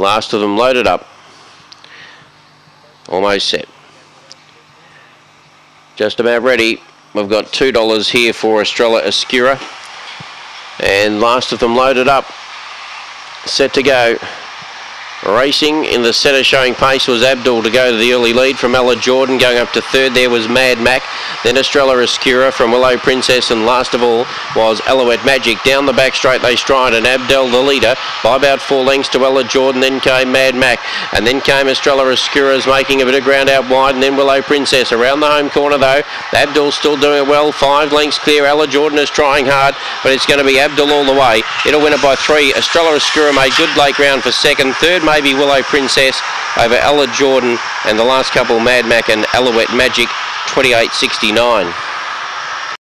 Last of them loaded up. Almost set. Just about ready. We've got $2 here for Estrella Escura. And last of them loaded up. Set to go. Racing in the centre showing pace was Abdul to go to the early lead from Ella Jordan going up to third. There was Mad Mac then Estrella Escura from Willow Princess and last of all was Alouette Magic. Down the back straight they stride and Abdul the leader by about four lengths to Ella Jordan then came Mad Mac and then came Estrella Escura's making a bit of ground out wide and then Willow Princess. Around the home corner though Abdul still doing well. Five lengths clear. Ella Jordan is trying hard but it's going to be Abdul all the way. It'll win it by three. Estrella Escura made good late ground for second. Third maybe Willow Princess over Ella Jordan and the last couple Mad Mac and Alouette Magic 28.69.